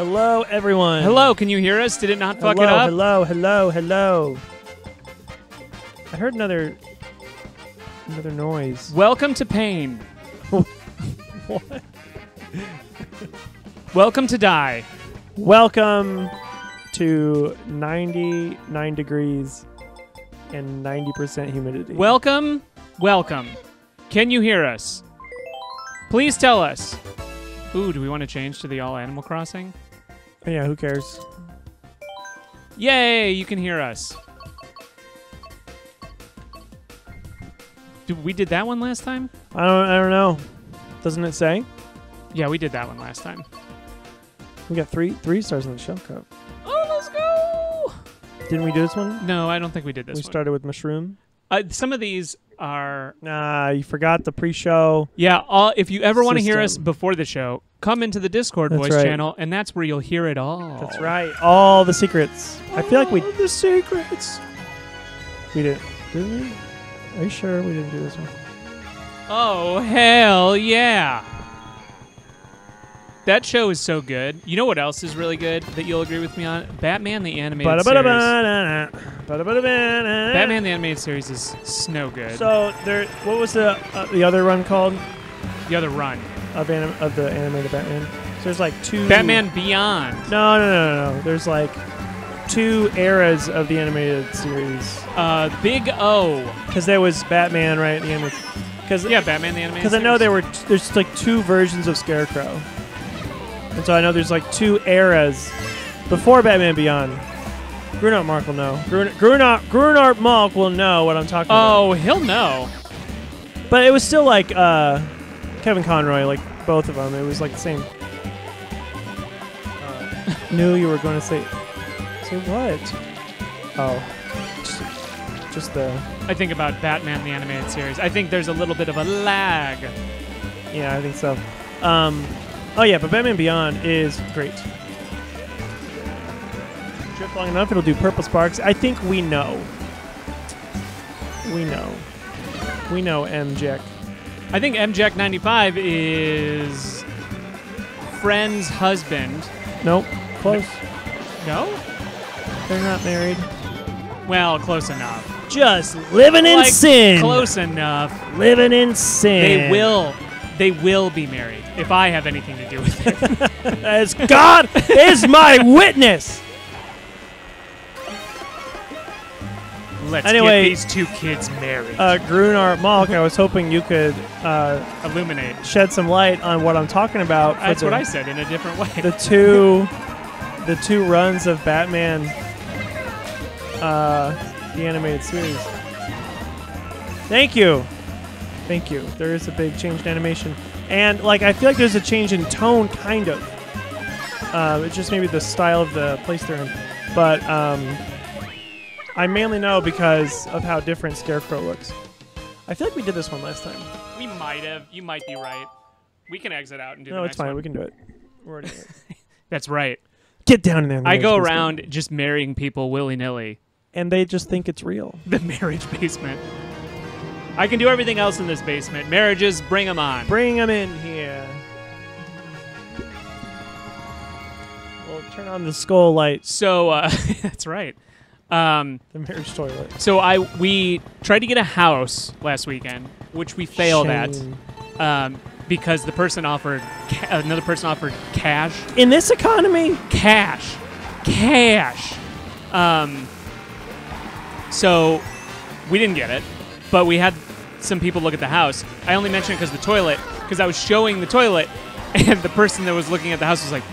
Hello, everyone. Hello, can you hear us? Did it not fuck hello, it up? Hello, hello, hello. I heard another another noise. Welcome to pain. What? Welcome to die. Welcome to 99 degrees and 90% humidity. Welcome, welcome. Can you hear us? Please tell us. Ooh, do we want to change to the all Animal Crossing? Yeah, who cares? Yay, you can hear us. Did we did that one last time? I don't I don't know. Doesn't it say? Yeah, we did that one last time. We got 3 3 stars on the shell cup. Oh, let's go. Didn't we do this one? No, I don't think we did this we one. started with mushroom. Uh, some of these are Nah, you forgot the pre-show. Yeah, all, if you ever want to hear us System. before the show, come into the Discord That's voice right. channel, and that's where you'll hear it all. That's right. All the secrets. I feel like we the secrets. we did. Did we? Are you sure we didn't do this one? Oh hell yeah! That show is so good. You know what else is really good that you'll agree with me on? Batman the animated series. Batman the animated series is snow good. So there, what was the uh, the other run called the other run, of anim- of the animated Batman? So there's like two. Batman Beyond. No, no, no, no, no. There's like two eras of the animated series Uh, Big O. because there was Batman, right? The animated. Because Yeah, Batman the animated. Because I know there were t- there's like two versions of Scarecrow, and so I know there's like two eras before Batman Beyond. Grunart Mark will know. Grun- Grunart Grunart Mark will know what I'm talking about. Oh, he'll know. But it was still like uh, Kevin Conroy, like both of them. It was like the same. Uh, knew you were going to say. Say what? Oh, just, just the. I think about Batman the animated series. I think there's a little bit of a lag. Yeah, I think so. Um, oh yeah, but Batman Beyond is great. Trip long enough, it'll do purple sparks. I think we know. We know. We know MJek. I think MJack 95 is friend's husband. Nope. Close. No? They're not married. Well, close enough. Just living in Like, sin. Close enough. Living in sin. They will. They will be married if I have anything to do with it. As God is my witness. Let's Anyway, get these two kids married. Uh, Grunar Malk, I was hoping you could uh, Illuminate. shed some light on what I'm talking about. That's the- what I said in a different way. the two the two runs of Batman uh the animated series. Thank you. Thank you. There is a big change in animation. And like I feel like there's a change in tone kind of. Uh, it's just maybe the style of the place they're in. But um I mainly know because of how different Scarecrow looks. I feel like we did this one last time. we might have. You might be right. We can exit out and do No, the it's next fine. one. We can do it. We're already doing it. That's right. Get down in there. in the I go marriage basement. around just marrying people willy nilly. and they just think it's real. The marriage basement. I can do everything else in this basement. Marriages, bring them on. Bring them in here. We'll turn on the skull light, So uh, that's right. Um, the marriage toilet. so I we tried to get a house last weekend, which we failed Shame. at um, because the person offered ca- another person offered cash, In this economy, cash, cash. Um, so we didn't get it, but we had some people look at the house. I only mentioned it because the toilet, because I was showing the toilet, and the person that was looking at the house was like,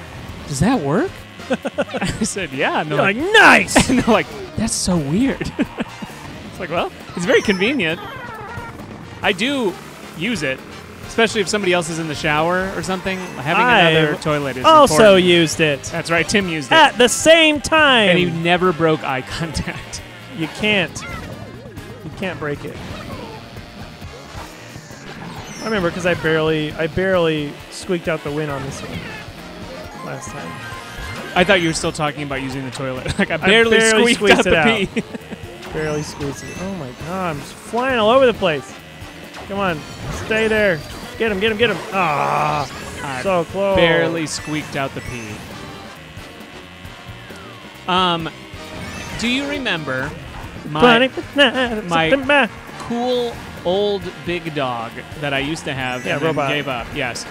"Does that work?" I said, "Yeah." And they're like, like, nice. and they're like, "That's so weird." it's like, well, it's very convenient. I do use it, especially if somebody else is in the shower or something. Having another I've toilet is also important. used it That's right. Tim used it, at the same time. and he never broke eye contact. you can't. Can't break it. I remember because I barely, I barely squeaked out the win on this one last time. I thought you were still talking about using the toilet. like I barely, barely squeaked, squeezed out it the out. pee. Barely squeezed it. Oh my god, I'm just flying all over the place. Come on, stay there. Get him, get him, get him. Ah, I so close. barely squeaked out the pee. Um, do you remember my my- cool old big dog that I used to have Yeah, and then robot. gave up? Yes.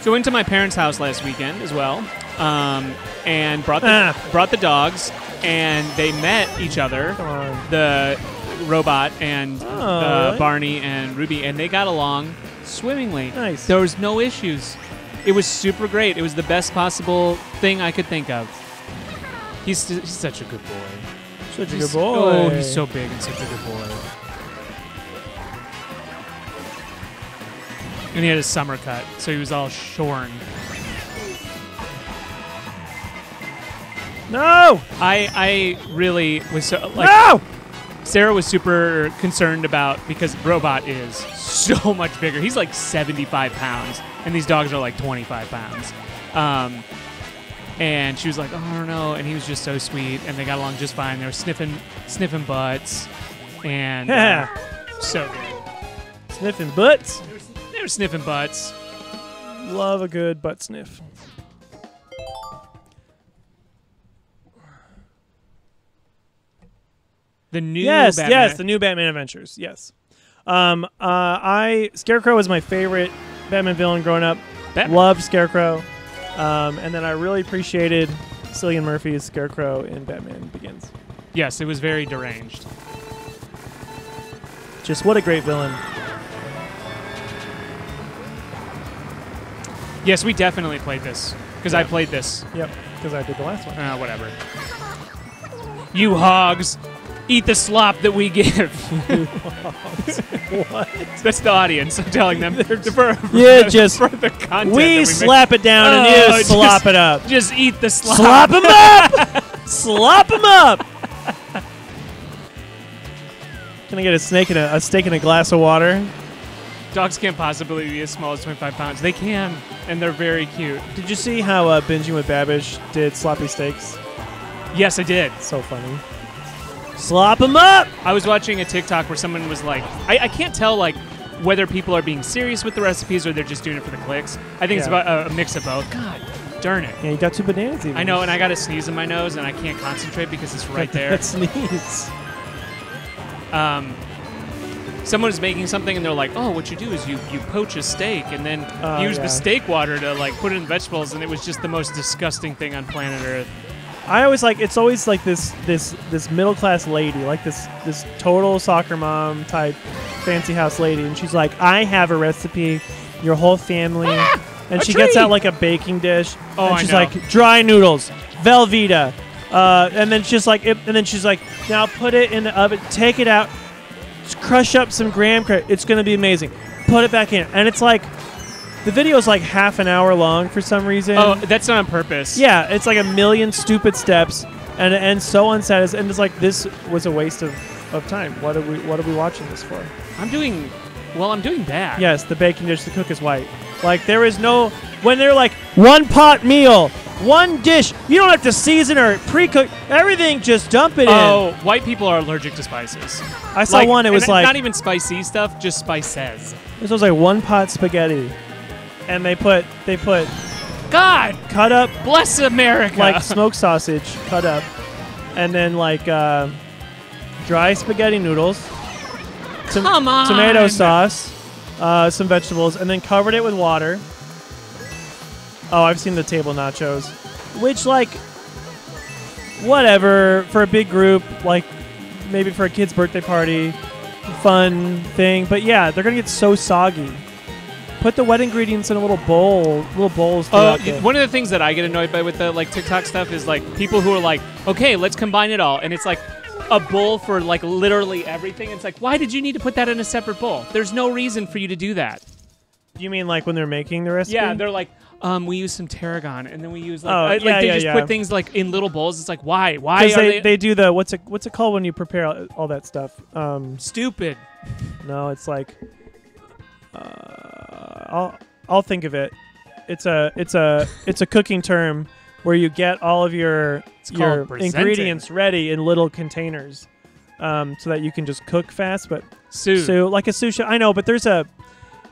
So went to my parents' house last weekend as well, um, and brought the Ah. brought the dogs, and they met each other. The robot and Oh, uh, really? Barney and Ruby, and they got along swimmingly. Nice. There was no issues. It was super great. It was the best possible thing I could think of. He's, he's such a good boy. Such a good boy. Oh, he's so big and such a good boy. And he had a summer cut, so he was all shorn. No! I I really was so like no! Sarah was super concerned about because Robot is so much bigger. He's like 75 pounds, and these dogs are like 25 pounds. Um, and she was like, "Oh, I don't know," and he was just so sweet, and they got along just fine. They were sniffing, sniffing butts, and uh, so good. Sniffing butts. They were, they were sniffing butts. Love a good butt sniff. The new yes, Batman. yes, the new Batman Adventures. Yes. Um, uh, I Scarecrow was my favorite Batman villain growing up. Batman. Loved Scarecrow, um, and then I really appreciated Cillian Murphy's Scarecrow in Batman Begins. yes, it was very deranged. Just what a great villain. Yes, we definitely played this because I played this. Yep, because I did the last one. Uh, whatever. You hogs, eat the slop that we give. what? That's the audience. I'm telling them. for, for, Yeah, just- for the content. that We make. slap it down Oh, and you just- slop it up. Just eat the slop. Slop them up! slop them up! Can I get a snake and a, a steak and a glass of water? Dogs can't possibly be as small as 25 pounds. They can, and they're very cute. Did you see how uh, Binging with Babish did sloppy steaks? Yes, I did. So funny. Slop him up! I was watching a TikTok where someone was like, I, I can't tell like whether people are being serious with the recipes or they're just doing it for the clicks. I think it's about a, a mix of both. God darn it. Yeah, you got two bananas even. I know, and I got a sneeze in my nose, and I can't concentrate because it's right there. That sneeze. um, someone was making something and they're like, "Oh, what you do is you you poach a steak and then Oh, use yeah. the steak water to like put it in vegetables," and it was just the most disgusting thing on planet Earth. I always like it's always like this this this middle class lady, like this this total soccer mom type fancy house lady, and she's like, I have a recipe, your whole family, and a she gets out like a baking dish, Oh, and I she's know. like dry noodles, Velveeta, uh, and then she's like, it, and then she's like, now put it in the oven, take it out, crush up some graham cracker, it's gonna be amazing, put it back in, and it's like, the video is like half an hour long for some reason. Oh, that's not on purpose. Yeah, it's like a million stupid steps, and it ends so unsatisfying. And it's like this was a waste of, of time. What are we What are we watching this for? I'm doing. Well, I'm doing bad. Yes, the baking dish, the cook is white. Like there is no when they're like one pot meal, one dish. You don't have to season or pre-cook everything. Just dump it in. Oh, white people are allergic to spices. I saw Like- one. It and was like not even spicy stuff, just spices. this was like one pot spaghetti, and they put they put God cut up bless America. like smoked sausage cut up, and then like uh, dry spaghetti noodles, tom- Come on. tomato sauce, uh, some vegetables, and then covered it with water. Oh, I've seen the table nachos, which like whatever for a big group, like maybe for a kid's birthday party, fun thing. But yeah, they're gonna get so soggy. Put the wet ingredients in a little bowl, little bowls. Throughout the- one of the things that I get annoyed by with the like TikTok stuff is like people who are like, okay, let's combine it all, and it's like a bowl for like literally everything. It's like, why did you need to put that in a separate bowl? There's no reason for you to do that. you mean like when they're making the recipe? Yeah, they're like, um, we use some tarragon, and then we use like, Oh, uh, like yeah, they yeah, just yeah. put things like in little bowls. It's like, why? Why are they, they, they do the what's it what's it called when you prepare all, all that stuff? Um, stupid? no, it's like uh, I'll I'll think of it. It's a it's a it's a cooking term where you get all of your It's your ingredients ready in little containers, um, so that you can just cook fast. But Sue. so like a sushi, I know, but there's a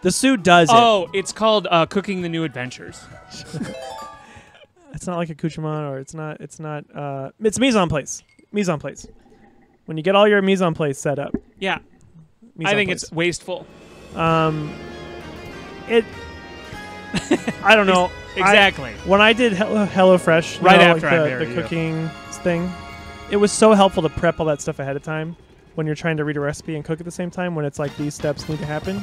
the Sue does it. Oh, it's called uh, cooking the new adventures. it's not like a accoutrement or it's not it's not uh it's mise en place. Mise en place. When you get all your mise en place set up. Yeah, I think place. it's wasteful. Um it I don't know. I- Exactly. when I did Hello, HelloFresh, you Right know, after like I the, married the you. cooking thing, it was so helpful to prep all that stuff ahead of time when you're trying to read a recipe and cook at the same time. When it's like these steps need to happen.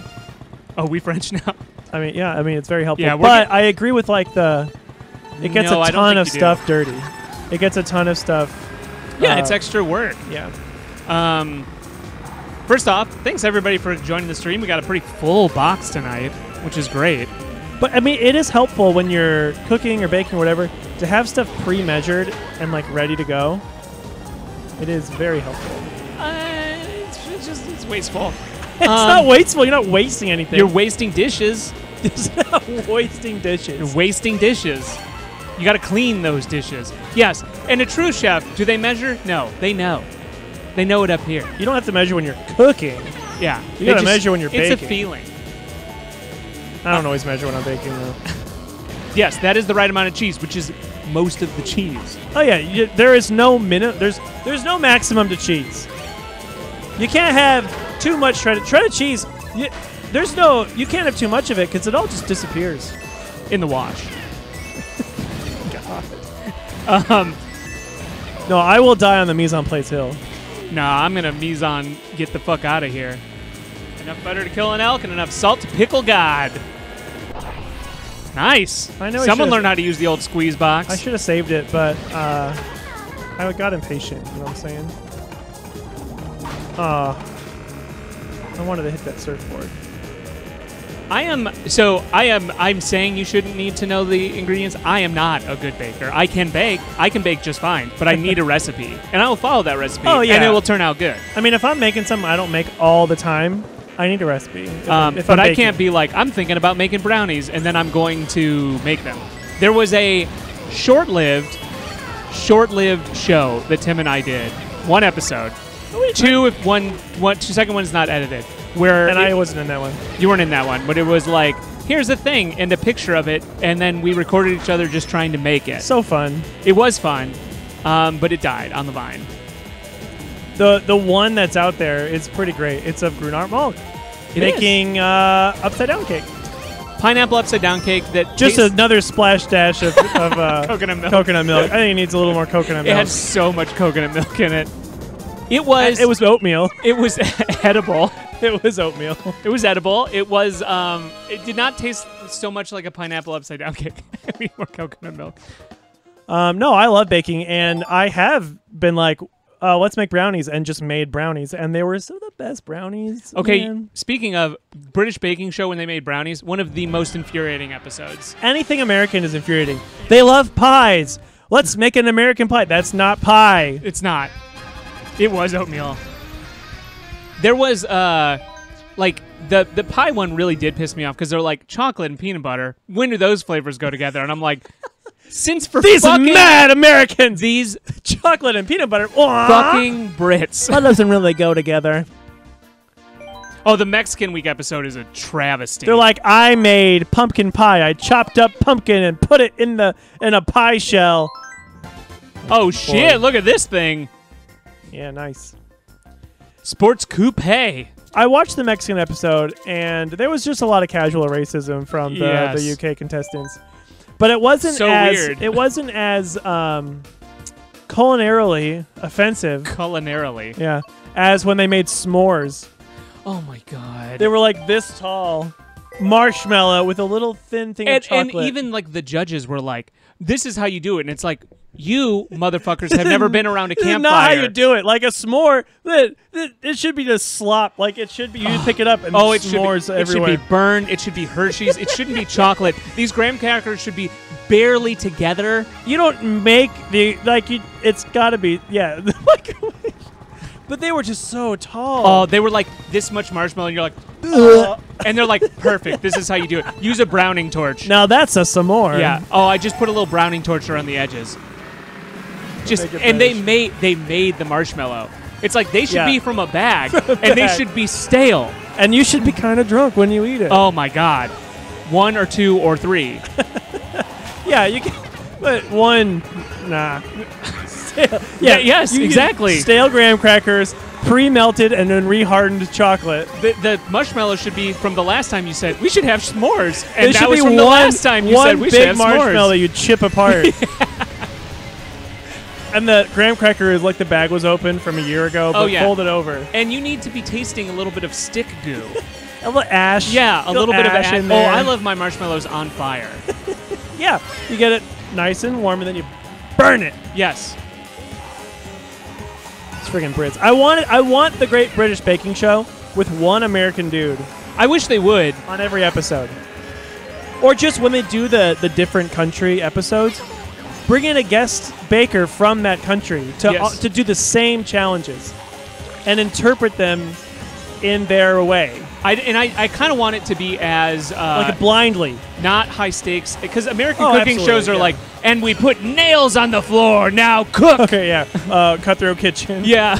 oh, we French now. I mean, yeah, I mean it's very helpful. Yeah, but I agree with like the it gets No, a I ton of you do. stuff dirty. It gets a ton of stuff. Yeah, uh, it's extra work. Yeah. Um, first off, thanks everybody for joining the stream. We got a pretty full box tonight, which is great. But I mean, it is helpful when you're cooking or baking or whatever to have stuff pre-measured and like ready to go. It is very helpful. Uh, it's it's just it's wasteful. It's Um, not wasteful. You're not wasting anything. You're wasting dishes. It's not wasting dishes. You're wasting dishes. You got to clean those dishes. Yes, and a true chef, do they measure? No, they know. They know it up here. You don't have to measure when you're cooking. Yeah, You gotta measure when you're baking. It's a feeling. I don't always measure when I'm baking though. Yes, that is the right amount of cheese, which is most of the cheese. Oh yeah, you, there is no minute. There's there's no maximum to cheese. You can't have too much shredded shredded cheese. You, there's no. You can't have too much of it because it all just disappears. in the wash. Um, No, I will die on the mise en place hill. Nah, I'm gonna mise en get the fuck out of here. Enough butter to kill an elk and enough salt to pickle God. Nice. I know Someone learned how to use the old squeeze box. I should have saved it, but uh, I got impatient. You know what I'm saying? Oh, I wanted to hit that surfboard. I am so I am I'm saying you shouldn't need to know the ingredients. I am not a good baker. I can bake. I can bake just fine, but I need a recipe. And I will follow that recipe Oh, yeah. and it will turn out good. I mean, if I'm making something I don't make all the time, I need a recipe. If Um, if but I can't be like I'm thinking about making brownies and then I'm going to make them. There was a short-lived short-lived show that Tim and I did. One episode. Two if one one two second is not edited. Where And it- I wasn't in that one. You weren't in that one, but it was like, here's the thing, and a picture of it, and then we recorded each other just trying to make it. So fun. it was fun, um, but it died on the vine. The the one that's out there is pretty great. It's of Grunart Malk It making uh, upside down cake. pineapple upside down cake that Just another splash dash of, of uh, Coconut milk. coconut milk. I think it needs a little more coconut milk. it had so much coconut milk in it. It was it was oatmeal. it was edible. It was oatmeal. It was edible. It was um, it did not taste so much like a pineapple upside down cake. I need more coconut milk. Um, no, I love baking, and I have been like, uh, let's make brownies, and just made brownies, and they were some of the best brownies. Okay, man. speaking of British baking show when they made brownies, one of the most infuriating episodes. anything American is infuriating. They love pies. Let's make an American pie. That's not pie. It's not. It was oatmeal. There was uh like the the pie one really did piss me off because they're like chocolate and peanut butter. When do those flavors go together? And I'm like, since for These fucking mad Americans. these chocolate and peanut butter. Wah. fucking Brits. That doesn't really go together. Oh, the Mexican week episode is a travesty. They're like, I made pumpkin pie. I chopped up pumpkin and put it in the in a pie shell. oh shit! boy. Look at this thing. Yeah, nice. Sports coupe. I watched the Mexican episode, and there was just a lot of casual racism from the, Yes. the UK contestants. But it wasn't So as weird. it wasn't as um, culinarily offensive, Culinarily. yeah, as when they made s'mores. Oh my god. They were like this tall, marshmallow with a little thin thing and, of and even like the judges were like, "This is how you do it," and it's like, you motherfuckers have never been around a campfire. not how you do it. Like a s'more, it, it, it should be just slop. Like it should be. You pick it up and Oh, it should, be, s'mores it should be burned. It should be Hershey's. It shouldn't be chocolate. These graham crackers should be barely together. you don't make the like you. It's got to be yeah. like, but they were just so tall. Oh, they were like this much marshmallow, and you're like, and they're like, perfect. This is how you do it. Use a browning torch. now that's a s'more. Yeah. Oh, I just put a little browning torch around the edges. Just and they made they made the marshmallow. It's like they should Yeah. be from a bag, and they bag. should be stale. and you should be kind of drunk when you eat it. Oh my god. One or two or three. yeah, you can. But one, nah. Stale- Yeah, yes, you get exactly. Stale graham crackers, pre-melted and then rehardened chocolate. The, the marshmallow should be from the last time you said we should have s'mores, and It that should was be from one, the last time you one said we big should have marshmallow s'mores. you chip apart. And the graham cracker is like the bag was open from a year ago, but Oh, yeah. folded over. And you need to be tasting a little bit of stick goo. A little ash. Yeah, a little bit of ash. in Oh. I love my marshmallows on fire. Yeah, you get it nice and warm, and then you burn it. yes. It's friggin' Brits. I want it, I want the Great British Baking Show with one American dude I wish they would. on every episode, or just when they do the the different country episodes, bring in a guest baker from that country to Yes. uh, to do the same challenges and interpret them in their way, I, and I, I kind of want it to be as uh, like blindly. not high stakes because American Oh, cooking shows are yeah. like, and we put nails on the floor. Now cook. Okay, yeah. Uh, Cutthroat Kitchen. Yeah.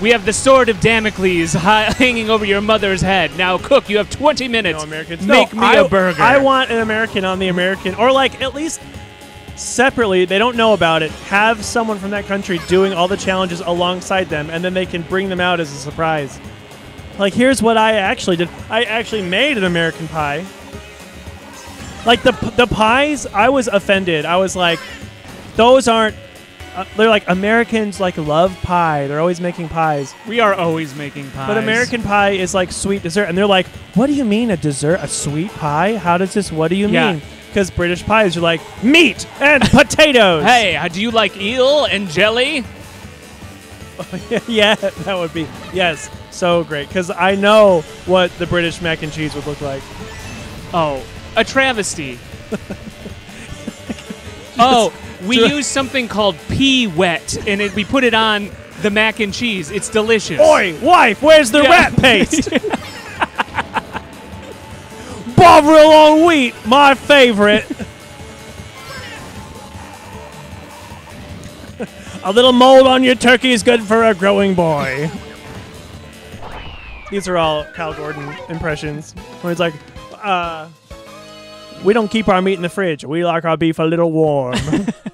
We have the sword of Damocles hanging over your mother's head. Now cook. You have 20 minutes. No Americans. Make No, me I- a burger. I want an American on the American, or like at least separately. They don't know about it. Have someone from that country doing all the challenges alongside them, and then they can bring them out as a surprise. Like, here's what I actually did. I actually made an American pie. Like the the pies, I was offended. I was like, those aren't. Uh, they're like Americans like love pie. They're always making pies. we are always making pies. But American pie is like sweet dessert, and they're like, "What do you mean a dessert? A sweet pie? How does this? What do you Yeah. mean?" Because British pies are like meat and potatoes. Hey, uh, do you like eel and jelly? yeah, that would be yes, so great. Because I know what the British mac and cheese would look like. Oh, a travesty. oh, we use something called pea wet, and it, we put it on the mac and cheese. It's delicious. Oi, wife, where's the Yeah. rat paste? Bovril on wheat, my favorite. a little mold on your turkey is good for a growing boy. These are all Kyle Gordon impressions. Where he's like, uh, we don't keep our meat in the fridge. We like our beef a little warm.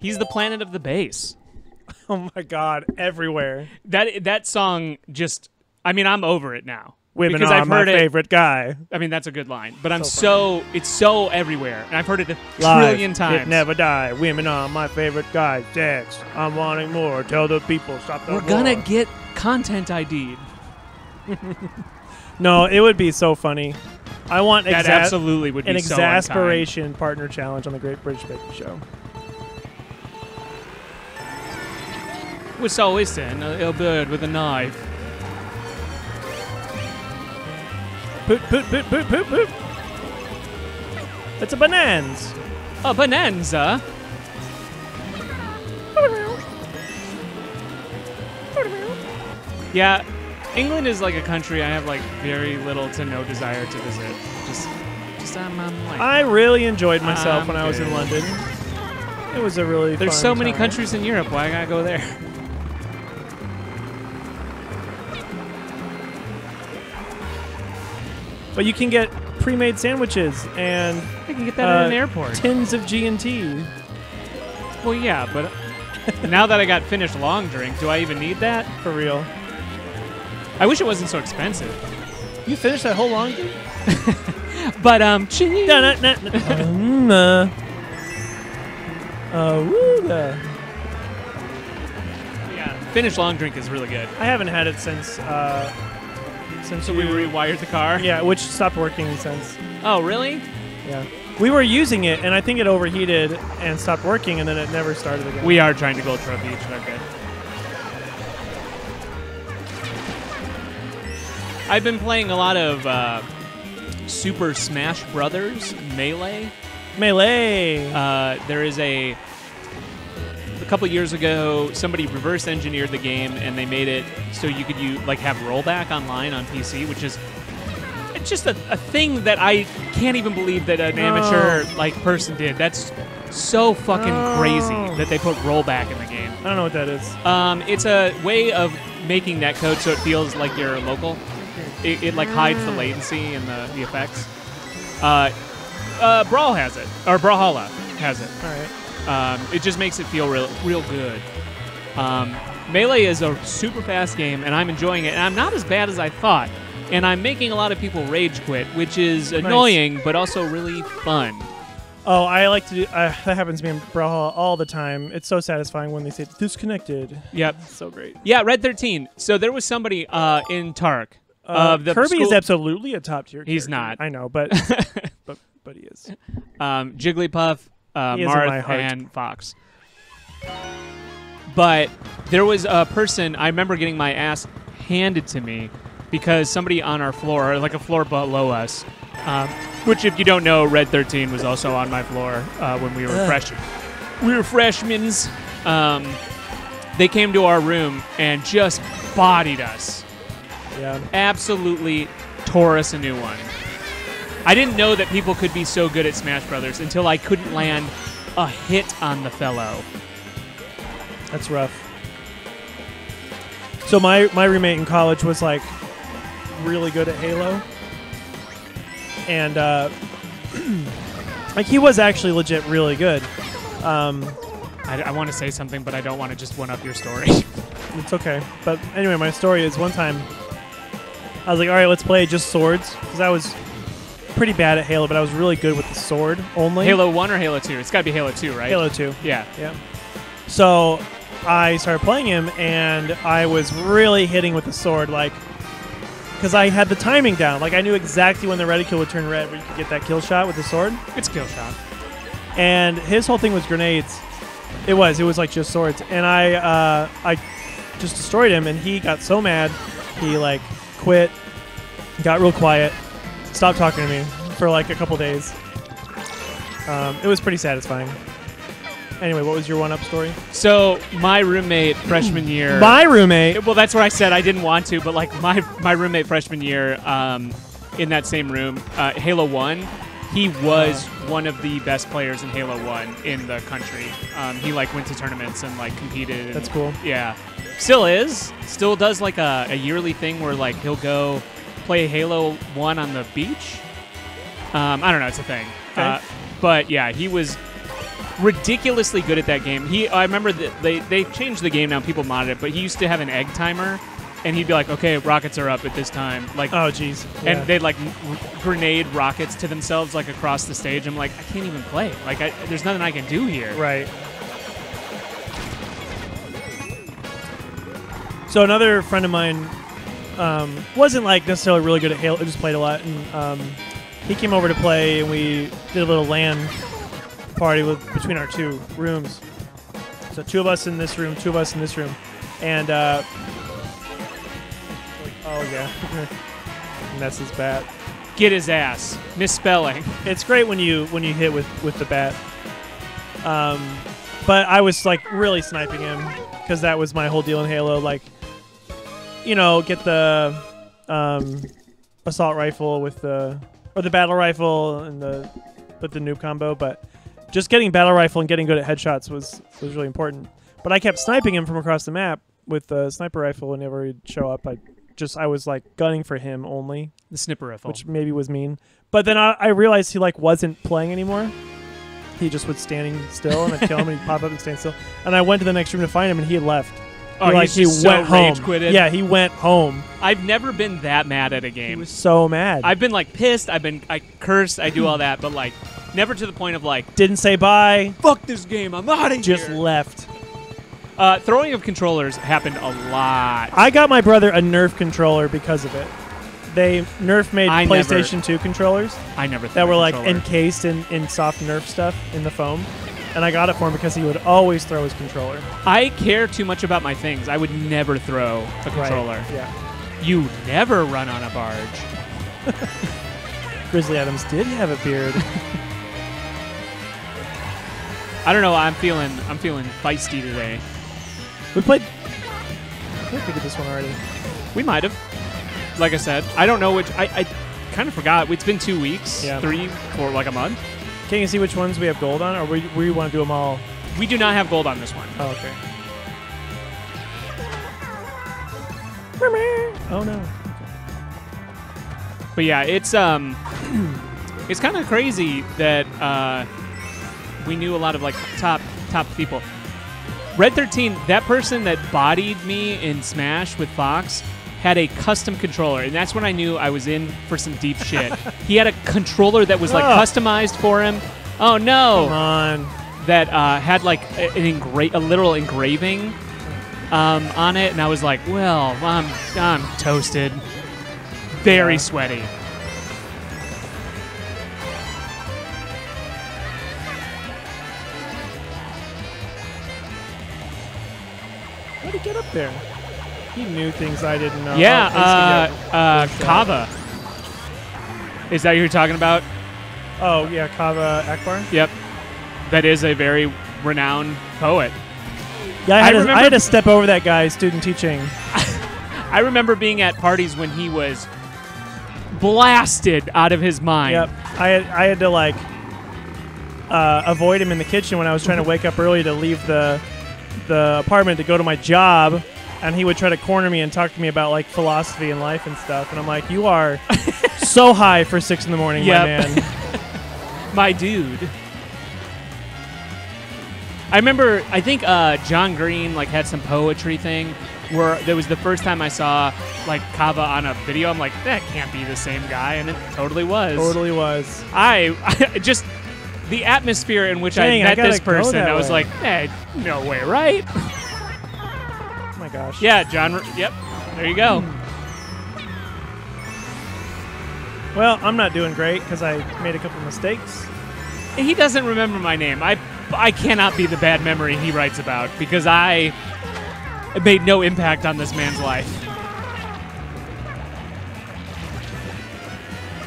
He's the planet of the bass. oh my god, everywhere. That that song just. I mean, I'm over it now. Women because are I've my heard it. favorite guy. I mean, that's a good line, but I'm So so, it's so everywhere, and I've heard it a Live, trillion times. It never die. Women are my favorite guys. Sex. I'm wanting more. Tell the people stop the We're war. gonna get content ID'd. No, it would be so funny. I want That absolutely would be an so unkind. exasperation partner challenge on the Great British Baking Show. We're so listen, a little bird with a knife. Poot, poot, poot, poot, poot, poot. It's a bonanza. A bonanza. Yeah, England is like a country I have like very little to no desire to visit. Just, just I'm, I'm like. I really enjoyed myself when I was in. Um, London. It was a really There's so many time. countries in Europe. Why I gotta go there? But you can get pre-made sandwiches and I can get that at an Uh, airport. tins of G&T. well, yeah, but now that I got finished long drink, do I even need that? For real. I wish it wasn't so expensive. You finished that whole long drink? But um, cheese. um, uh, uh, woo, uh, Yeah, finished long drink is really good. I haven't had it since uh, since So we you- rewired the car. yeah, which stopped working since Oh, really? yeah. We were using it, and I think it overheated and stopped working, and then it never started again. We are trying to go to Ultra Beach. Okay. I've been playing a lot of uh, Super Smash Brothers Melee. melee. Uh, there is a a couple years ago somebody reverse engineered the game and they made it so you could you like have rollback online on PC, which is just a, a thing that I can't even believe that an amateur like person did. That's so fucking No. crazy that they put rollback in the game. I don't know what that is. Um, it's a way of making netcode so it feels like you're local. It, it like hides the latency and the, the effects. Uh, uh, Brawl has it, or Brawlhalla has it. All right. Um, it just makes it feel real, real good. Um, Melee is a super fast game, and I'm enjoying it. And I'm not as bad as I thought, and I'm making a lot of people rage quit, which is annoying, but also really fun. Oh, I like to do. Uh, that happens to me in Brawlhalla all the time. It's so satisfying when they say disconnected. Yep. So great. Yeah, Red 13. So there was somebody uh, in Tark Uh, of the Kirby is absolutely a top tier. He's character. not. I know, but but but he is. um, Jigglypuff, uh, He is in my Marth, and Fox. But there was a person, I remember getting my ass handed to me because somebody on our floor, like a floor below us, um, which, if you don't know, Red 13 was also on my floor uh, when we were freshmen. We were freshmen. Um, they came to our room and just bodied us. Yeah. absolutely tore us a new one. I didn't know that people could be so good at Smash Brothers until I couldn't land a hit on the fellow. That's rough. So my my roommate in college was like really good at Halo, and uh, like he was actually legit really good. Um, I, I want to say something, but I don't want to just one up your story. it's okay. But anyway, my story is one time I was like, all right, let's play just swords because I was pretty bad at Halo, but I was really good with the sword only. Halo 1 or Halo 2? It's got to be Halo 2, right? Halo Two. Yeah. Yeah. So I started playing him, and I was really hitting with the sword, like, because I had the timing down. Like, I knew exactly when the reticule would turn red, where you could get that kill shot with the sword. It's a kill shot. And his whole thing was grenades. It was. It was like just swords. And I, uh, I just destroyed him, and he got so mad, he like quit, got real quiet, stopped talking to me for like a couple days. Um, it was pretty satisfying. Anyway, what was your one-up story? So, my roommate freshman year. My roommate. well, that's where I said I didn't want to, but like my, my roommate freshman year um, in that same room, uh, Halo 1, he was one of the best players in Halo 1 in the country. Um, he like went to tournaments and like competed. And, That's cool. Yeah. Still is. Still does like a, a yearly thing where like he'll go play Halo 1 on the beach. Um, I don't know. It's a thing. Okay. Uh, but yeah, he was ridiculously good at that game. He, I remember that they they changed the game now. People modded it, but he used to have an egg timer, and he'd be like, "Okay, rockets are up at this time." Like, Oh, jeez. Yeah. and they'd like grenade rockets to themselves like across the stage. I'm like, I can't even play. Like, I, there's nothing I can do here. right. So another friend of mine um, wasn't like necessarily really good at Halo. Just played a lot, and um, he came over to play, and we did a little LAN party with between our two rooms. So two of us in this room, two of us in this room, and uh, oh yeah, and that's his bat. Get his ass. Misspelling. it's great when you when you hit with with the bat. Um, but I was like really sniping him because that was my whole deal in Halo. Like, you know, get the um, assault rifle with the or the battle rifle and the with the noob combo. But just getting battle rifle and getting good at headshots was was really important. But I kept sniping him from across the map with the sniper rifle whenever he'd show up. I just I was like gunning for him only The sniper rifle. which maybe was mean. But then I, I realized he like wasn't playing anymore. He just was standing still, and I'd kill him, and he'd pop up and stand still. And I went to the next room to find him, and he had left. Oh, He, like he so went home. quitted. Yeah, he went home. I've never been that mad at a He game. was so mad. I've been like pissed. I've been I cursed. I do all that, but like never to the point of like didn't say bye. fuck this game. I'm out of here. Just left. Uh, throwing of controllers happened a lot. I got my brother a Nerf controller because of it. They Nerf made I never- PlayStation 2 controllers I never that were like encased in, in soft Nerf stuff in the foam. And I got it for him because he would always throw his controller. I care too much about my things. I would never throw a Right. controller. Yeah. You never run on a barge. Grizzly Adams did have a beard. I don't know. I'm feeling I'm feeling feisty today. we played. I think we did this one already. We might have. Like I said, I don't know which. I, I kind of forgot. It's been two weeks, Yeah. three, or like a month. Can you see which ones we have gold on, or we, we want to do them all? We do not have gold on this one. Oh, okay. Oh no. But yeah, it's um It's kind of crazy that uh, we knew a lot of like top top people. Red 13, that person that bodied me in Smash with Fox had a custom controller, and that's when I knew I was in for some deep shit. he had a controller that was like Ugh. customized for him. Oh no! Come on. that uh, had like a- an engra- a literal engraving um, on it, and I was like, "Well, I'm I'm toasted, very Yeah. sweaty." How'd he get up there? He knew things I didn't know. yeah, Oh, at least he uh, uh. Kaveh. Is that who you're talking about? Oh yeah, Kaveh Akbar. Yep, that is a very renowned poet. Yeah, I I had, to, remember- I had to step over that guy student teaching. I remember being at parties when he was blasted out of his mind. Yep. I had, I had to like uh, avoid him in the kitchen when I was trying to wake up early to leave the the apartment to go to my job, and he would try to corner me and talk to me about like philosophy and life and stuff. And I'm like, you are so high for six in the morning, Yep. my man. my dude. I remember, I think uh, John Green like had some poetry thing where that was the first time I saw like Kaveh on a video. I'm like, that can't be the same guy, and it totally was. totally was. I, I just the atmosphere in which Dang, I I met gotta this person. I was way. like, eh, no way, right? My gosh. yeah, John. Yep, there you go. Hmm. Well, I'm not doing great because I made a couple mistakes. He doesn't remember my name. I I cannot be the bad memory he writes about because I made no impact on this man's life.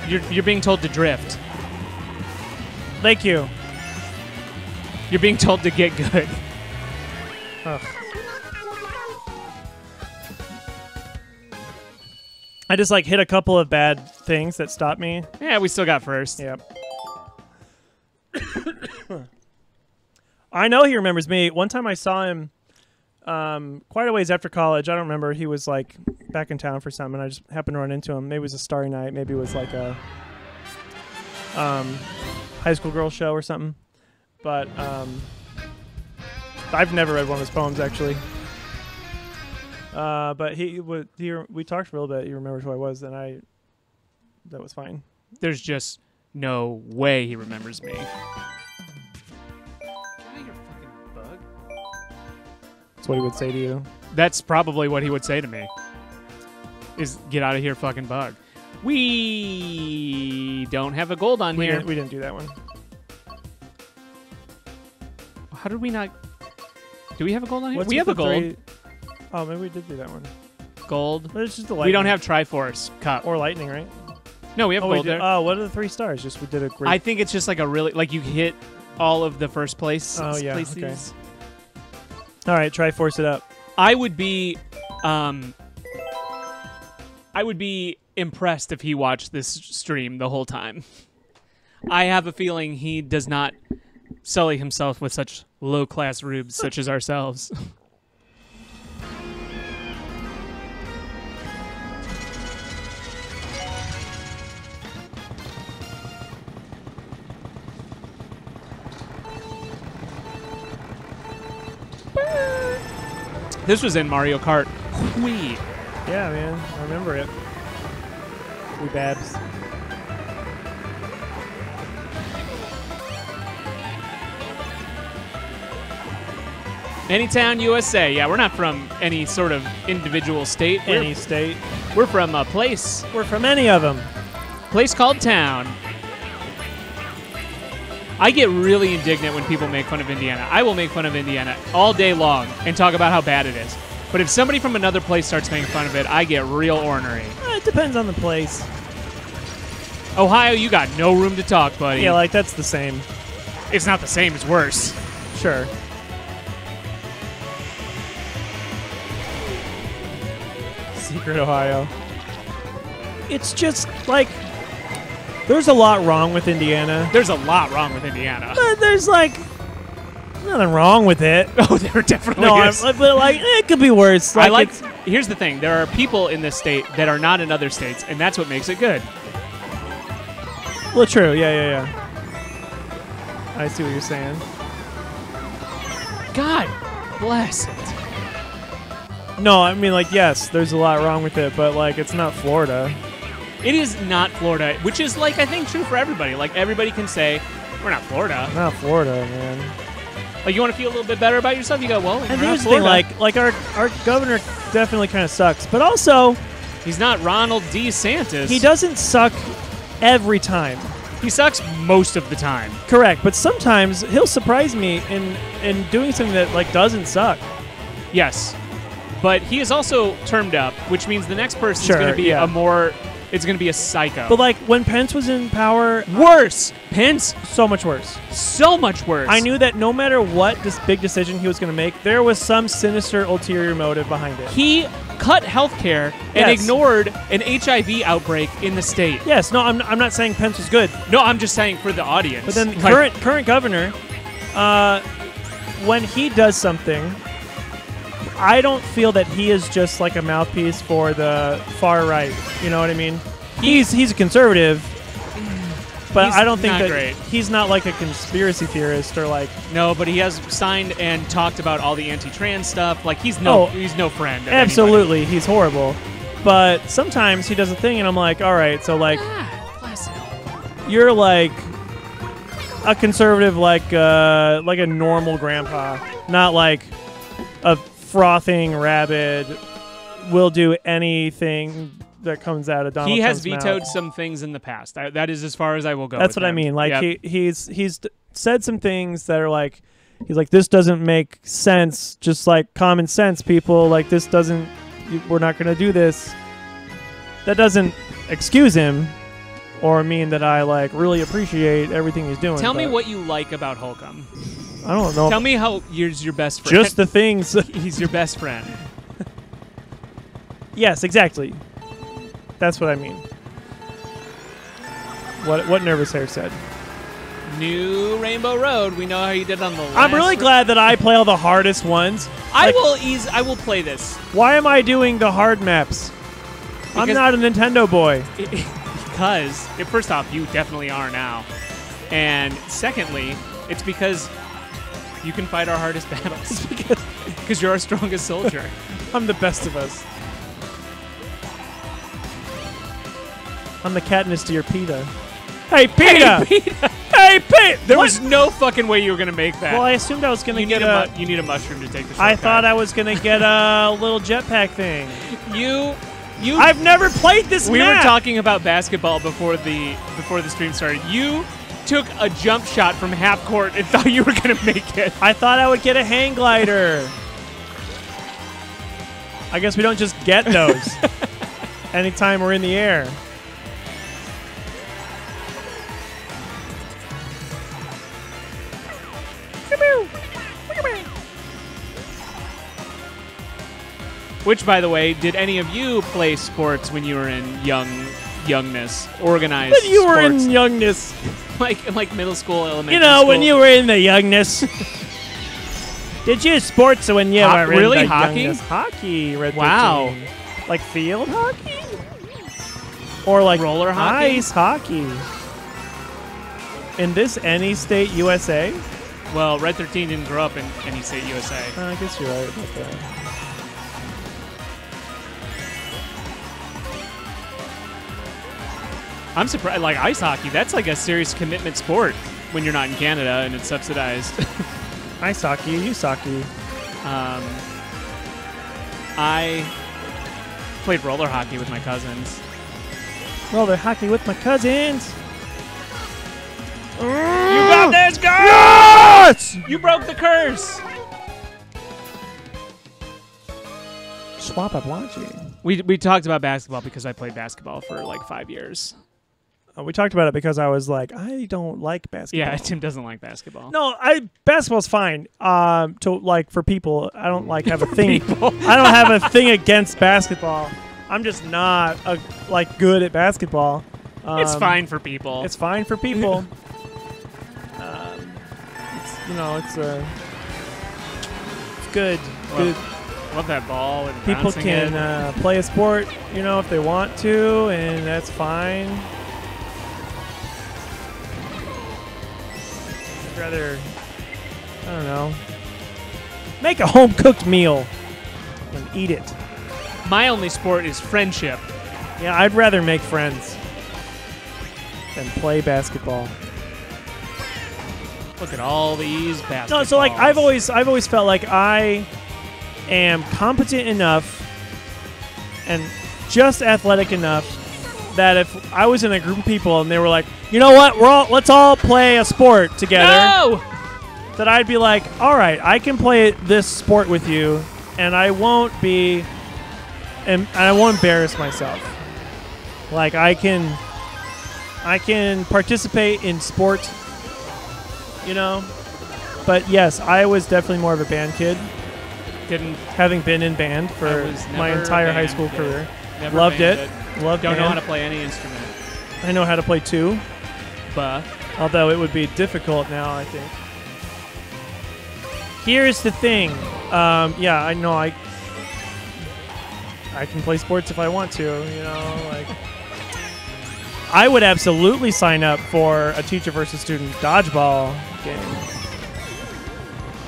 You're, you're being told to drift. Thank you. You're being told to get good. Ugh. I just like hit a couple of bad things that stopped me. Yeah, we still got first. Yep. I know he remembers me. One time I saw him um, quite a ways after college. I don't remember. He was like back in town for something. And I just happened to run into him. Maybe it was a starry night. Maybe it was like a um, high school girl show or something. But um, I've never read one of his poems actually. Uh, but he would. He, we talked for a little bit. He remembers who I was, and I. That was fine. There's just no way he remembers me. That's what he would say to you. That's probably what he would say to me. Is get out of here, fucking bug. We don't have a gold on We here. didn't, we didn't do that one. How did we not? Do we have a gold on here? What's we have a gold. three- Oh, maybe we did do that one. Gold. But it's just the lightning. We don't have Triforce Cup. or lightning, right? no, we have Oh, we gold did. there. Oh, what are the three stars? Just we did a great. I think it's just like a really like you hit all of the first place. Oh, yeah, places. okay. All right, try force it up. I would be, um, I would be impressed if he watched this stream the whole time. I have a feeling he does not sully himself with such low class rubes such as ourselves. This was in Mario Kart. Whee. Yeah, man, I remember it. We babs. Anytown, USA. Yeah, we're not from any sort of individual state. We're, Any state. we're from a place, We're from any of them. place called town. I get really indignant when people make fun of Indiana. I will make fun of Indiana all day long and talk about how bad it is. But if somebody from another place starts making fun of it, I get real ornery. Eh, it depends on the place. Ohio, you got no room to talk, buddy. Yeah, like that's the same. it's not the same, it's worse. Sure. Secret Ohio. It's just like there's a lot wrong with Indiana. There's a lot wrong with Indiana. But there's like nothing wrong with it. oh, there definitely No, I'm, but like it could be worse. I like. Here's the thing: there are people in this state that are not in other states, and that's what makes it good. Well, true. Yeah, yeah, yeah. I see what you're saying. God bless it. No, I mean like yes, there's a lot wrong with it, but like it's not Florida. It is not Florida, which is like I think true for everybody. Like everybody can say, "We're not Florida." Not Florida, man. Like you want to feel a little bit better about yourself, you go, "Well, And here's the thing, like like our our governor definitely kind of sucks, but also he's not Ronald DeSantis. he doesn't suck every time. He sucks most of the time. Correct, but sometimes he'll surprise me in in doing something that like doesn't suck. Yes, but he is also termed up, which means the next person is Sure, going to be yeah. a more. It's going to be a psycho. But like when Pence was in power, worse, Pence, so much worse. so much worse. I knew that no matter what this big decision he was going to make, there was some sinister ulterior motive behind it. he cut healthcare and Yes. ignored an HIV outbreak in the state. Yes, no, I'm, I'm not saying Pence was good, No, I'm just saying for the audience. but then Like, current current governor, uh, when he does something, I don't feel that he is just like a mouthpiece for the far right. You know what I mean? He's he's a conservative, but He's I don't think not that great. he's not like a conspiracy theorist or like No, but he has signed and talked about all the anti-trans stuff. Like he's no, Oh, he's no friend. of absolutely he's horrible. But sometimes he does a thing, and I'm like, all right, so like Ah, you're like a conservative like uh like a normal grandpa not like a frothing rabid will do anything that comes out of Donald Trump. He has Trump's vetoed mouth. some things in the past. I, that is as far as I will go. that's what i mean like Yep. he he's he's said some things that are like he's like this doesn't make sense just like common sense people like this doesn't we're not going to do this that doesn't excuse him or mean that i like really appreciate everything he's doing Tell me what you like about Holcomb. I don't know Tell me how he's your best friend. just the things he's your best friend. yes exactly that's what i mean what what nervous hair said New Rainbow Road. We know how you did on the. i'm really glad that i play all the hardest ones I like- will ease. I will play this why am i doing the hard maps i'm not a nintendo boy because it, first off, you definitely are now, and secondly, it's because you can fight our hardest battles because you're our strongest soldier. i'm the best of us i'm the Katniss to your Peeta hey Peeta Hey, Pete, hey pete there was no fucking way you were gonna make that. well i assumed i was gonna you get a, a you need a mushroom to take the. I thought I was gonna get a little jetpack thing. you you. I've never played this we map. were talking about basketball before the before the stream started. You took a jump shot from half court and thought you were gonna make it. I thought I would get a hang glider. I guess we don't just get those anytime we're in the air. Which, by the way, did any of you play sports when you were in young youngness, organized? When you were sports? in youngness, like in like middle school, elementary. you know, school. when you were in the youngness. Did you sports when you Ho- were in really? the Hockey? youngness? Hockey, Red Wow. 13. Like field hockey? Or like Roller hockey? ice hockey? In this any state USA? Well, Red 13 didn't grow up in any state USA. Uh, I guess you're right about that. I'm surprised. Like ice hockey, that's like a serious commitment sport when you're not in Canada and it's subsidized. Ice hockey, you hockey. um, I played roller hockey with my cousins. Roller hockey with my cousins. You got this, guys! Yes! You broke the curse. Swap up launching. We we talked about basketball because I played basketball for like five years. Uh, we talked about it because I was like, I don't like basketball. Yeah, Tim doesn't like basketball. No, I basketball's fine. Um, to like for people, I don't like have a thing. I don't have a thing against basketball. I'm just not a, like good at basketball. Um, it's fine for people. It's fine for people. um, it's, you know, it's uh, it's good. Good. Love that ball and People can uh, play a sport, you know, if they want to, and that's fine. Rather, I don't know, make a home cooked meal and eat it. My only sport is friendship. Yeah, I'd rather make friends than play basketball. Look at all these basketballs. No, so like I've always I've always felt like I am competent enough and just athletic enough that if I was in a group of people and they were like, you know what, we're all let's all play a sport together, No! that I'd be like, all right, I can play this sport with you, and I won't be, and I won't embarrass myself. Like I can, I can participate in sport, you know. But yes, I was definitely more of a band kid, Didn't. having been in band for my entire high school kid. career. Never Loved band it. Loved Don't know how to play any instrument. I know how to play two, Although it would be difficult now. I think. Here's the thing. Um, yeah, I know I. I can play sports if I want to. You know, like. I would absolutely sign up for a teacher versus student dodgeball game.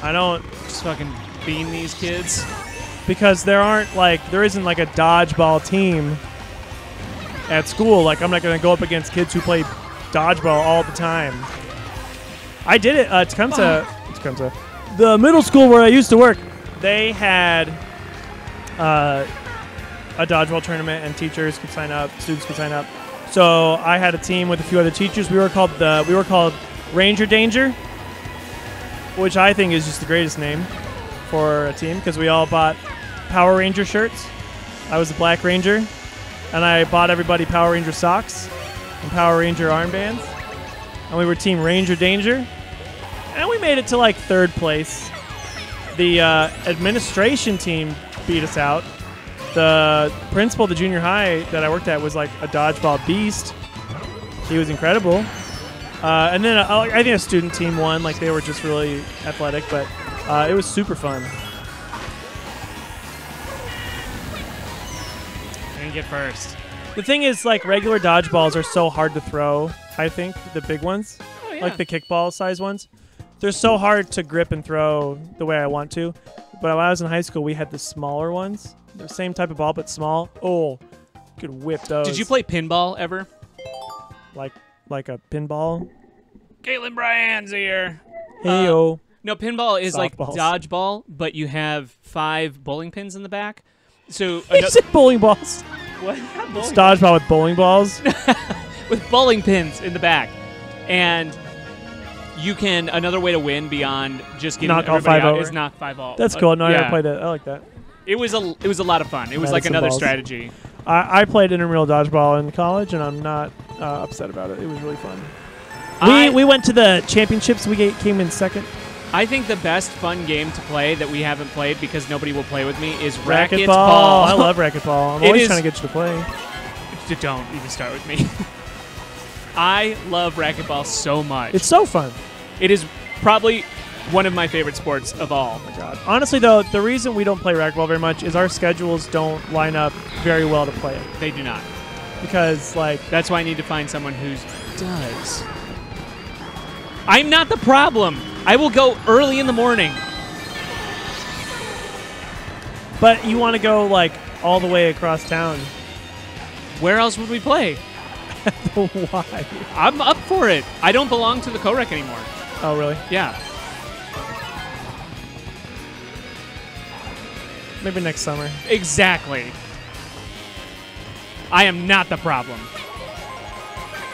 I don't just fucking bean these kids. because there aren't like there isn't like a dodgeball team at school. Like I'm not going to go up against kids who play dodgeball all the time. I did it. Uh, Tecumseh, Tecumseh, the middle school where I used to work, they had uh, a dodgeball tournament, and teachers could sign up, students could sign up. So I had a team with a few other teachers. We were called the we were called Ranger Danger, which I think is just the greatest name for a team because we all bought Power Ranger shirts. I was the Black Ranger, and I bought everybody Power Ranger socks and Power Ranger armbands. And we were Team Ranger Danger, and we made it to like third place. The uh, administration team beat us out. The principal of the junior high that I worked at was like a dodgeball beast. He was incredible. Uh, and then uh, I think a student team won. Like they were just really athletic, but uh, it was super fun. And get first. The thing is, like regular dodgeballs are so hard to throw. I think the big ones, Oh, yeah. like the kickball size ones, they're so hard to grip and throw the way I want to. But when I was in high school, we had the smaller ones, the same type of ball but small. Oh, could whip those. Did you play pinball ever? like like a pinball? Caitlin Bryan's here. Hey oh, um, No, pinball is like dodgeball, but you have five bowling pins in the back. So you ano- said bowling balls. What? It's dodgeball with bowling balls. with bowling pins in the back, and you can another way to win beyond just getting Knock all five out over. is knock five all. That's cool. No, I yeah. never played that. I like that. It was a it was a lot of fun. It was like another balls. strategy. I, I played intramural dodgeball in college, and I'm not uh, upset about it. It was really fun. I- We, we went to the championships. We came in second. I think the best fun game to play that we haven't played because nobody will play with me is Racquetball. racquetball. I love racquetball. I'm It always is- trying to get you to play. Don't even start with me. I love racquetball so much. It's so fun. it is probably one of my favorite sports of all. Oh my God. Honestly, though, the reason we don't play racquetball very much is our schedules don't line up very well to play it. They do not. Because, like, That's why I need to find someone who does. I'm not the problem. I will go early in the morning. but you want to go, like, all the way across town. Where else would we play? Why? I'm up for it. I don't belong to the COREC anymore. Oh, really? Yeah. Maybe next summer. Exactly. I am not the problem.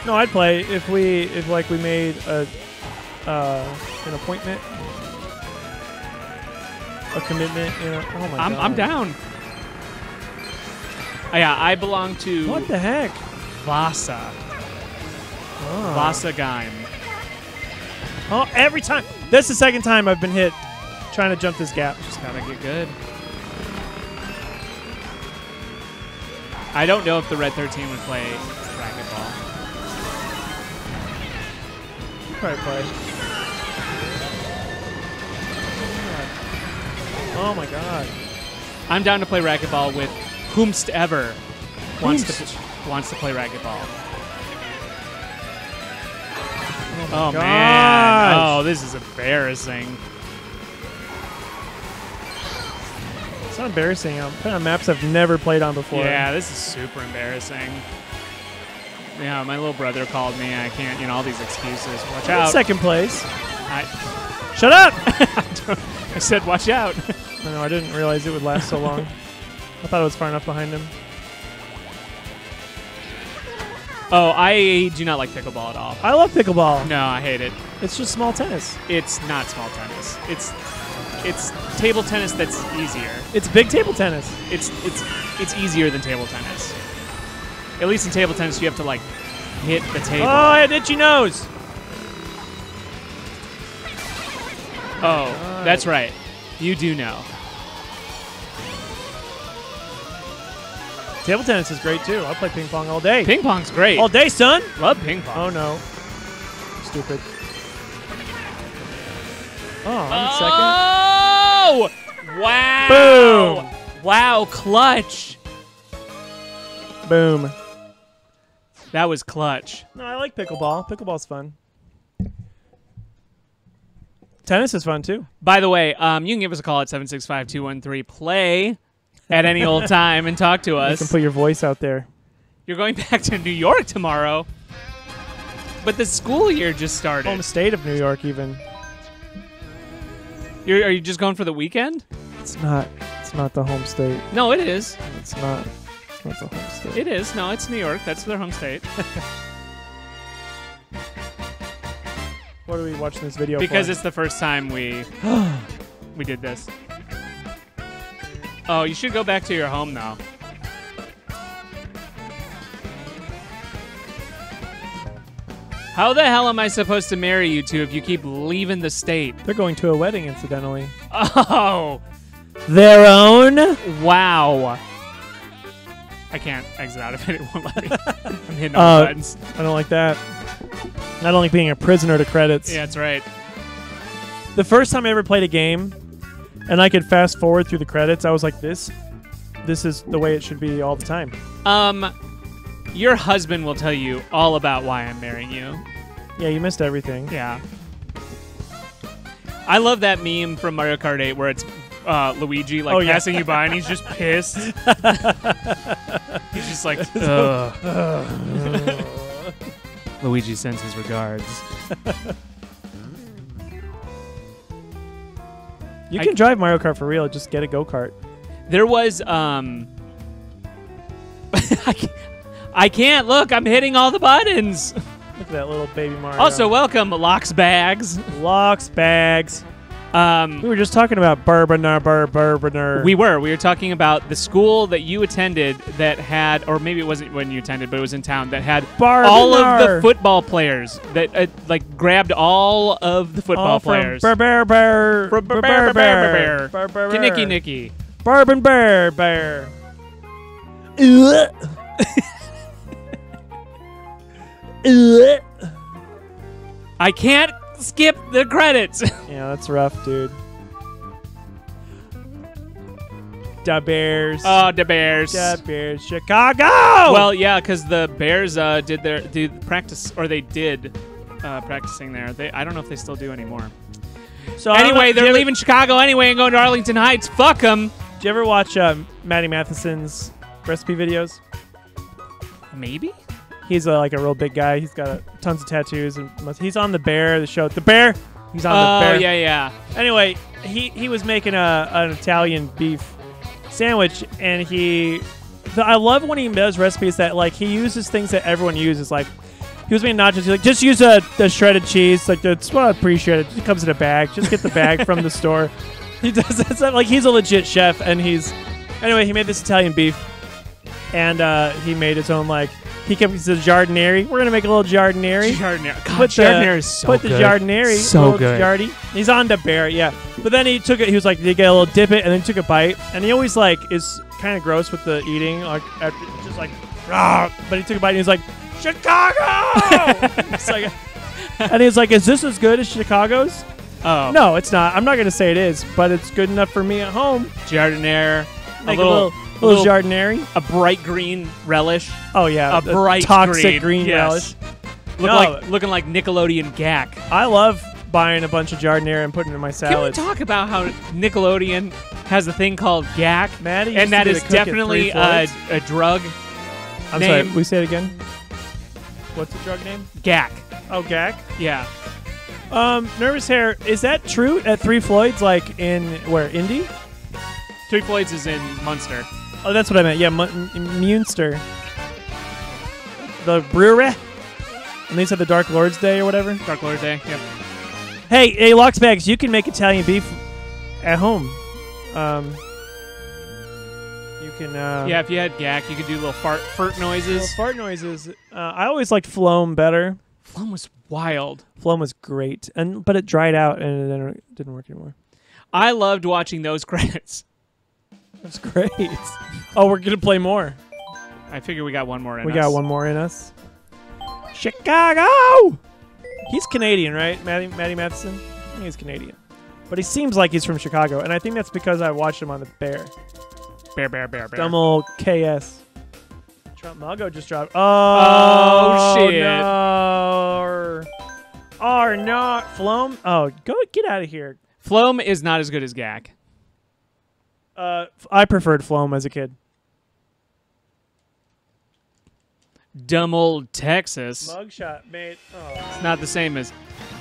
No, I'd play if we, if, like, we made a, uh, an appointment. A commitment, you know. Oh, my I'm, God. I'm down. Uh, yeah, I belong to What the heck? Vasa. Oh. Vasa Gaim. Oh, every time. That's the second time I've been hit trying to jump this gap. Just gotta get good. I don't know if the Red 13 would play Probably play. Oh my god. I'm down to play racquetball with whomst ever wants Whomst? to wants to play racquetball. Oh, oh gosh. man! Oh, this is embarrassing. It's not embarrassing. I'm playing on maps I've never played on before. Yeah, this is super embarrassing. Yeah, my little brother called me. I can't, you know, all these excuses. Watch out! Second place. I, Shut up! I said, watch out. I know. I didn't realize it would last so long. I thought it was far enough behind him. oh, I do not like pickleball at all. I love pickleball. No, I hate it. It's just small tennis. It's not small tennis. It's it's table tennis that's easier. It's big table tennis. It's it's it's easier than table tennis. At least in table tennis, you have to like hit the table. Oh, I had itchy nose. Oh, that's right. You do know. Table tennis is great too. I play ping pong all day. Ping pong's great. all day, son. Love ping pong. Oh no. Stupid. Oh, I'm in second. Oh! Wow! Boom. Wow, clutch. Boom. That was clutch. No, I like pickleball. Pickleball's fun. Tennis is fun too. By the way, um, you can give us a call at 765-213-PLAY at any old time and talk to us. You can put your voice out there. You're going back to New York tomorrow. But the school year just started. Home state of New York, even. You're, are you just going for the weekend? It's not. It's not the home state. No, it is. It's not. It's not the home state. It is. No, it's New York. That's their home state. what are we watching this video because for? it's the first time we we did this. Oh, you should go back to your home now. How the hell am I supposed to marry you two if you keep leaving the state? They're going to a wedding, incidentally. Oh, Their own. wow. I can't exit out of it. It won't let me. I'm hitting all Uh, the buttons. I don't like that. I don't like being a prisoner to credits. Yeah, that's right. The first time I ever played a game, and I could fast forward through the credits, I was like, "This, this is the way it should be all the time." Um, your husband will tell you all about why I'm marrying you. Yeah, you missed everything. Yeah. I love that meme from Mario Kart 8 where it's uh, Luigi like Oh, yeah. passing you by and he's just pissed. he's just like, Ugh. Luigi sends his regards. You I- can drive Mario Kart for real. Just get a go kart. There was um. I can't- I can't look. I'm hitting all the buttons. Look at that little baby Mario. Also, welcome Locks Bags. locks, bags. Um, We were just talking about Bourboner, Bur Bourboner. We were. We were talking about the school that you attended that had, or maybe it wasn't when you attended, but it was in town that had all of the football players that uh, like grabbed all of the football all from players. Bear Bear Bear bur- Bear bur- Bear Bear Bear Nicky Nicky. Bourbon Bear Bear. I can't skip the credits. Yeah, that's rough, dude. Da Bears. oh, the Bears. Da Bears. Chicago. Well, yeah, because the Bears uh, did their did practice, or they did uh, practicing there. They I don't know if they still do anymore. so I don't know- Anyway, they're leaving Chicago anyway and going to Arlington Heights. Fuck them. Do you ever watch um, Matty Matheson's recipe videos? Maybe. He's a, like a real big guy. He's got uh, tons of tattoos, and must- he's on the Bear. The show, The Bear. He's on Oh the Bear. Oh yeah, yeah. Anyway, he he was making a an Italian beef sandwich, and he. The, I love when he does recipes that like he uses things that everyone uses. Like he was making nachos. He's like, just use a, the shredded cheese. Like that's what I appreciate. It just comes in a bag. Just get the bag from the store. He does that. stuff. Like he's a legit chef, and he's anyway. He made this Italian beef, and uh, he made his own like he kept it the jardinere. We're gonna make a little jardinere Jardinier. God, put the, is so put good. the jardinere, So good. Jardy. He's on the bear, yeah. But then he took it. He was like, "Did you get a little dip it?" And then he took a bite. And he always like is kind of gross with the eating, like after, just like, "Rah." but he took a bite and he was like, "Chicago!" It's like, and he's like, "Is this as good as Chicago's?" Oh No, it's not. I'm not gonna say it is, but it's good enough for me at home. Jardinier. A little, a little, little, little- jardinere. a bright green relish. Oh yeah, a bright toxic green, green, yes. relish. Look No. like looking like Nickelodeon Gak. I love buying a bunch of giardiniera and putting it in my salad. Can we talk about how Nickelodeon has a thing called Gak? Matty and that is the cook at definitely a, a drug. I'm name. sorry. We say it again. What's the drug name? Gak. Oh, GAC. Yeah. Um, nervous hair. Is that true at Three Floyds? Like in where? Indy? Three Floyds is in Munster. Oh, that's what I meant. Yeah, M- Munster. The brewery. And they said the Dark Lord's Day or whatever. Dark Lord's Day. Yep. Hey, hey, Locksbags, you can make Italian beef at home. Um, you can. Uh, yeah, if you had Gak, you could do little fart fart little noises. fart noises. Uh, I always liked Floam better. Floam was wild. Floam was great, and but it dried out and it didn't work anymore. I loved watching those credits. That's great. oh, we're gonna play more. I figure we got one more in us. we us. got one more in us. Chicago. He's Canadian, right, Matty, Maddie Matheson? I think he's Canadian, but he seems like he's from Chicago, and I think that's because I watched him on the Bear. Bear, bear, bear, bear. Dumb old KS. Trump Mago just dropped. Oh, Oh, shit. No. Are not Floam. Oh, go get out of here. Floam is not as good as Gak. Uh, I preferred Floam as a kid. Dumb old Texas. Mugshot, mate. Oh. It's not the same as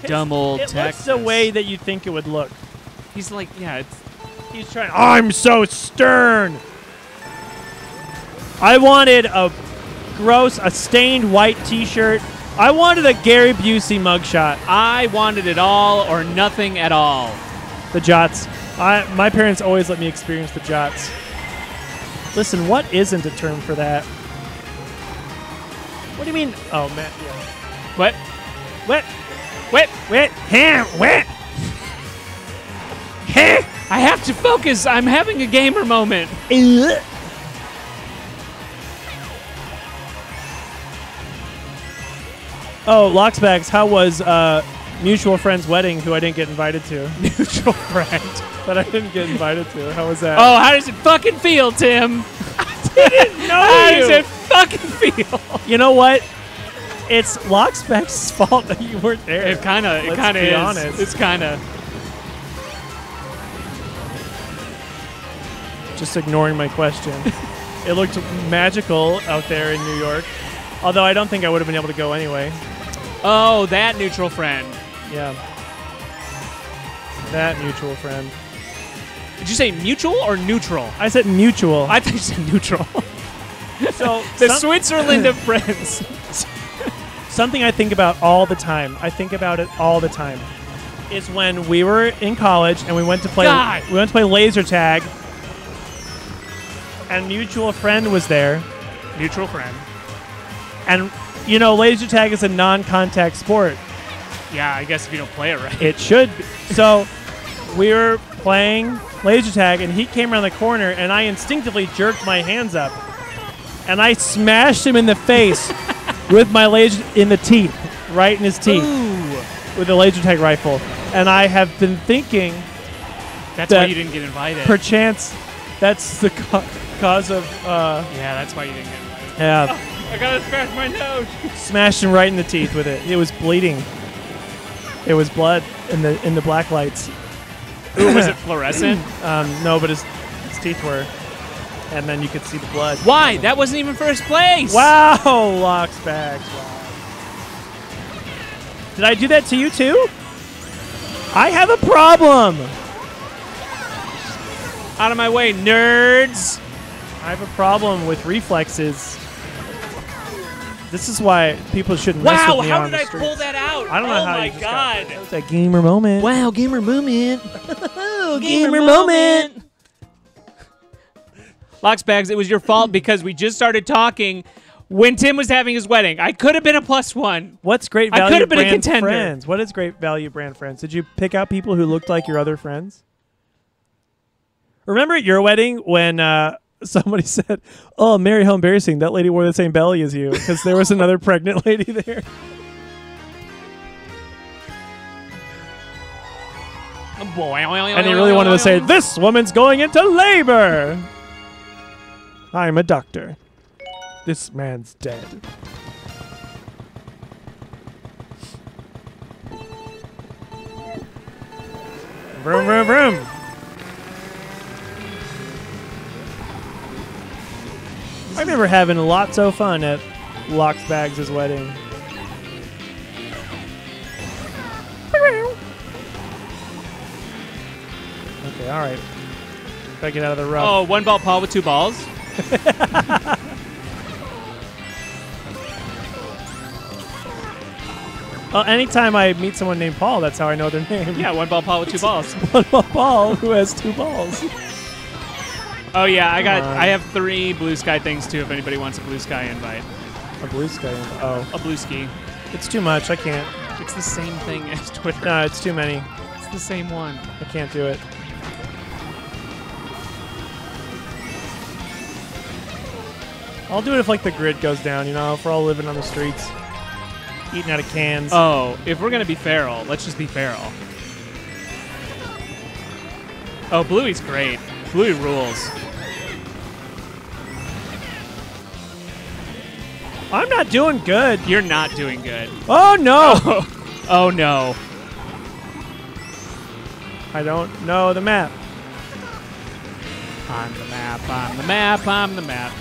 dumb old It Texas. looks the way that you think it would look. He's like, yeah, it's He's trying. I'm so stern. I wanted a gross, a stained white T-shirt. I wanted a Gary Busey mugshot. I wanted it all or nothing at all. The Jots. I, my parents always let me experience the Jots. Listen, what isn't a term for that? What do you mean? Oh, man. Yeah. What? What? What? wet, ham, wet. Heh. I have to focus. I'm having a gamer moment. Ugh. Oh, Locksbags, how was uh, mutual friend's wedding who I didn't get invited to? Neutral friend. that I didn't get invited to. How was that? Oh, how does it fucking feel, Tim? I didn't know How does you. it fucking feel? You know what? It's Locksbags' fault that you weren't there. It kind of, it Let's kind of be is. honest. It's kind of. Just ignoring my question. it looked magical out there in New York. Although I don't think I would have been able to go anyway. Oh, that neutral friend. Yeah. That mutual friend. Did you say mutual or neutral? I said mutual. I thought you said neutral. so the some- Switzerland of friends. something I think about all the time. I think about it all the time. Is when we were in college and we went to play God. we went to play laser tag and mutual friend was there Neutral friend. and you know laser tag is a non-contact sport. Yeah, I guess if you don't play it right. It should be. So we were playing laser tag and he came around the corner and I instinctively jerked my hands up and I smashed him in the face with my laser in the teeth, right in his teeth Ooh. with a laser tag rifle. And I have been thinking That's why you didn't get invited. perchance that's the ca- cause of uh yeah, that's why you didn't get invited. yeah, I gotta scratch my nose. smashed him right in the teeth with it. It was bleeding. It was blood in the in the black lights. Ooh, was it fluorescent? Um, no, but his, his teeth were, and then you could see the blood. Why? That wasn't even first place. Wow, locks bags. Wow. Did I do that to you too? I have a problem. Out of my way, nerds. I have a problem with reflexes. This is why people shouldn't mess Wow, with me how on did the I pull that out? I don't know oh how my you just got god. that. was a gamer moment. Wow, gamer moment. oh, gamer moment. Locksbags, it was your fault because we just started talking when Tim was having his wedding. I could have been a plus one. What's great I value could've been a brand contender. friends? What is great value brand friends? Did you pick out people who looked like your other friends? Remember at your wedding when uh, somebody said, "Oh, Mary, how embarrassing! That lady wore the same belly as you," because there was another pregnant lady there. and he really wanted to say, "This woman's going into labor." I'm a doctor. This man's dead. Vroom, vroom, vroom. I remember having lots of fun at Locks Bags' wedding. Okay, all right. Gotta get out of the rough. Oh, one ball Paul with two balls. Well, anytime I meet someone named Paul, that's how I know their name. Yeah, one ball Paul with two balls. One ball Paul who has two balls. Oh yeah, I got. I have three Bluesky things too. If anybody wants a Bluesky invite, A Bluesky. Oh, a blue ski. it's too much. I can't. It's the same thing as Twitter. No, it's too many. It's the same one. I can't do it. I'll do it if like the grid goes down. You know, if we're all living on the streets, eating out of cans. Oh, if we're gonna be feral, let's just be feral. Oh, Bluey's great. Bluey rules. I'm not doing good. You're not doing good. Oh no! Oh, oh no. I don't know the map. On the map, on the map, on the map.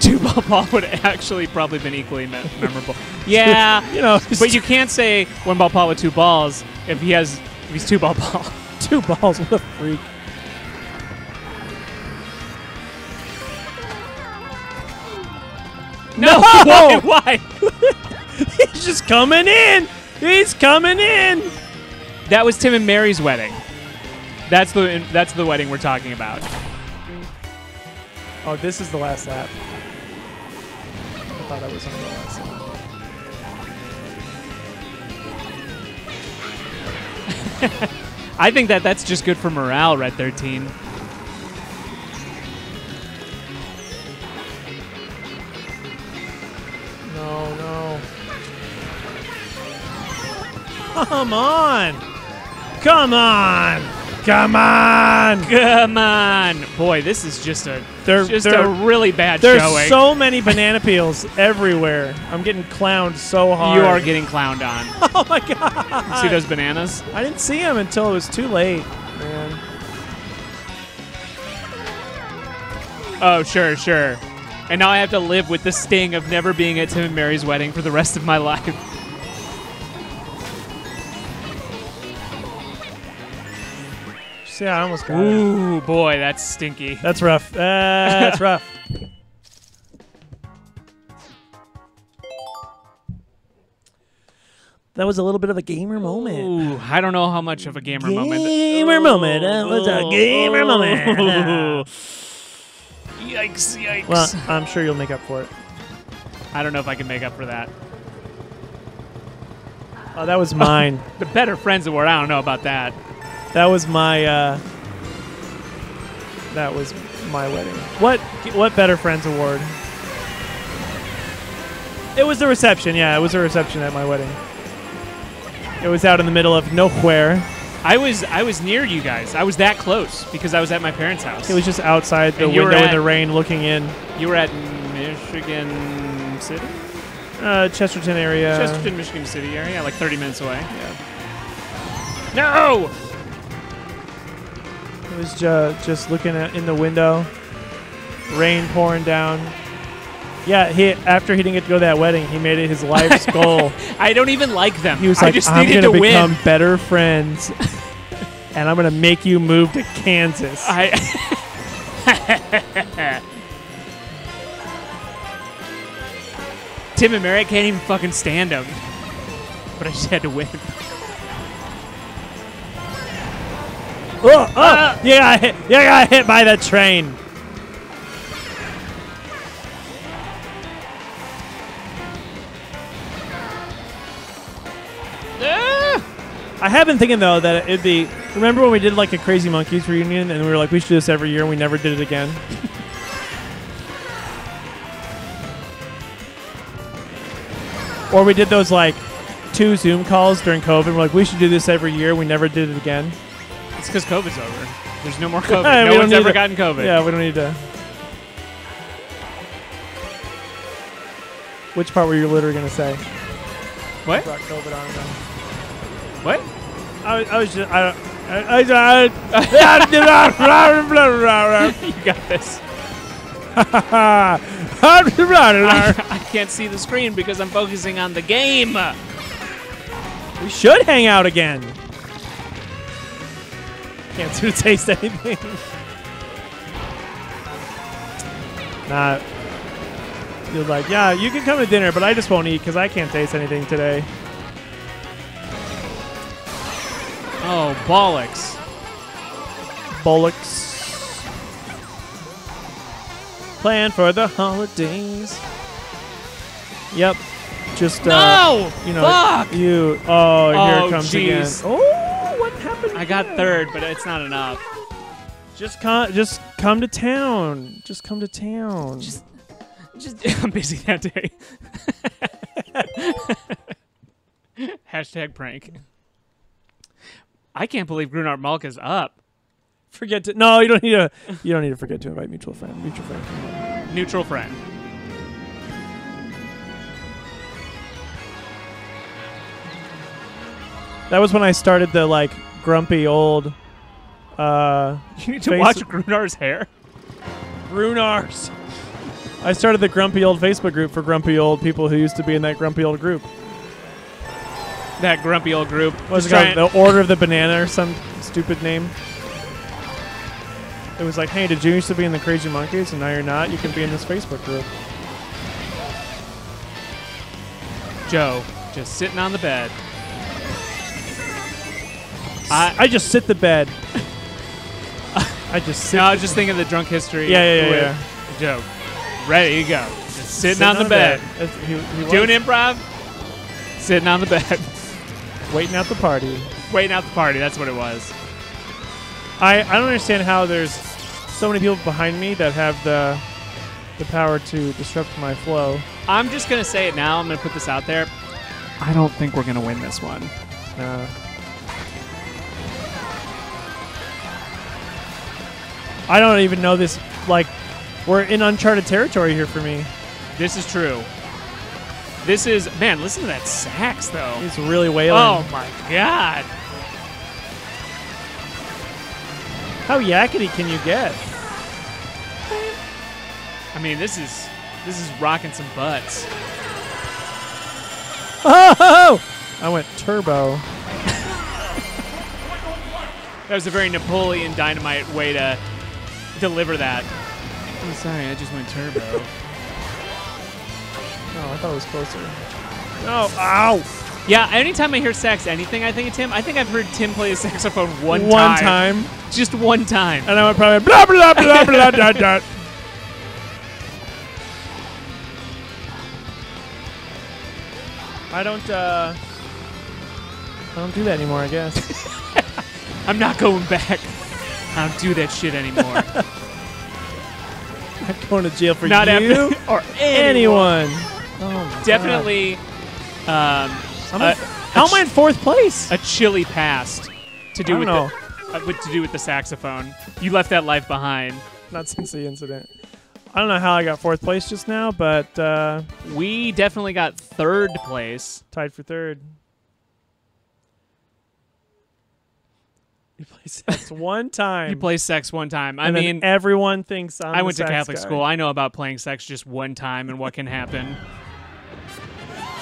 Two ball ball would actually probably been equally me- memorable. Yeah, You know, but you can't say one ball ball with two balls if he has if he's two ball ball. two balls. What a freak! No, No! why? Why? He's just coming in. He's coming in. That was Tim and Mary's wedding. That's the that's the wedding we're talking about. Oh, this is the last lap. I thought I was on the last lap. I think that that's just good for morale, Red 13. Come on. Come on. Come on. Come on, boy! This is just a They're- just they're- a really bad There's showing. so many banana peels everywhere. I'm getting clowned so hard. you are getting clowned on. Oh my god. See those bananas? I didn't see him until it was too late, man. Oh, sure, sure. And now I have to live with the sting of never being at Tim and Mary's wedding for the rest of my life. See, I almost got it. Ooh, boy, that's stinky. That's rough. Uh, that's rough. That was a little bit of a gamer moment. Ooh, I don't know how much of a gamer moment. Gamer moment. That was a gamer moment. Yikes, yikes. Well, I'm sure you'll make up for it. I don't know if I can make up for that. Oh, that was mine. The Better Friends Award, I don't know about that. That was my. Uh, that was my wedding. What? What Better Friends award? It was the reception. Yeah, it was a reception at my wedding. It was out in the middle of nowhere. I was I was near you guys. I was that close because I was at my parents' house. It was just outside the And you were window in the rain, looking in. you were at Michigan City? Uh, Chesterton area. Chesterton, Michigan City area, like 30 minutes away. No! It was ju- just looking at in the window, rain pouring down. Yeah, he after he didn't get to go to that wedding, he made it his life's goal. I don't even like them. He was I like, just "I'm needed gonna to become win. better friends, and I'm gonna make you move to Kansas." I Tim and Mary can't even fucking stand him. But I just had to win. Oh, oh, you got hit! Got hit by the train. I have been thinking though that it'd be. Remember when we did like a Crazy Monkeys reunion, and we were like, we should do this every year, and we never did it again. or we did those like two Zoom calls during COVID. We're like, we should do this every year. We never did it again. It's because COVID's over. There's no more COVID. No one's ever to- gotten COVID. Yeah, we don't need to. Which part were you literally gonna say? What? Brought COVID on. though. What? I, was- I was just. I, I, I, you got this. I, I, I can't see the screen because I'm focusing on the game. we should hang out again. Can't do taste anything. nah. You're like, yeah, you can come to dinner, but I just won't eat because I can't taste anything today. Oh, bollocks. Bollocks. Plan for the holidays. Yep. Just uh, you know, Fuck! you. Oh, here Oh, it comes jeez. again. Oh, what happened? I got third, but it's not enough. Just come, just come to town. Just come to town. Just- Just I'm busy that day. Hashtag prank. I can't believe Grunar Malk is up. forget to. No, you don't need to. You don't need to forget to invite mutual friend. Mutual friend. Neutral friend. That was when I started the like grumpy old. Uh, You need to watch Grunar's hair. Brunars. I started the grumpy old Facebook group for grumpy old people who used to be in that grumpy old group. That grumpy old group. What was it called? The Order of the Banana or some stupid name. It was like, hey, did you used to be in the Crazy Monkeys and now you're not? You can be in this Facebook group. Joe, just sitting on the bed. I, I just sit the bed. I just sit. no, I was just thinking of the drunk history. yeah, yeah, yeah, yeah. Joe, ready to go. Just sitting, on, the bed. That's- He, he was Doing improv. Sitting on the bed. waiting at the party. Waiting out the party. That's what it was. I, I don't understand how there's so many people behind me that have the the power to disrupt my flow. I'm just gonna say it now. I'm gonna put this out there. I don't think we're gonna win this one. Uh, I don't even know this. Like, we're in uncharted territory here for me. This is true. This is man. Listen to that sax though. It's really wailing. Oh my god. How yakety can you get? I mean, this is this is rocking some butts. Oh! I went turbo. That was a very Napoleon Dynamite way to deliver that. I'm sorry, I just went turbo. Oh, I thought it was closer. Oh, ow! yeah, anytime I hear sax anything, I think of Tim. I think I've heard Tim play a saxophone one, One time. Just one time. And I went probably blah, blah, blah, blah, blah, blah. I don't, uh. I don't do that anymore, I guess. I'm not going back. I don't do that shit anymore. I'm going to jail for not you after or anyone. anyone. Oh my God. Definitely um, I'm a, in- how am I in fourth place? a chilly past to do I with don't the uh, with, to do with the saxophone. You left that life behind. Not since the incident. I don't know how I got fourth place just now, but uh, We definitely got third place. tied for third. You play sex one time. You play sex one time. I and mean, everyone thinks I'm I went to Catholic guy. school. I know about playing sex just one time and what can happen.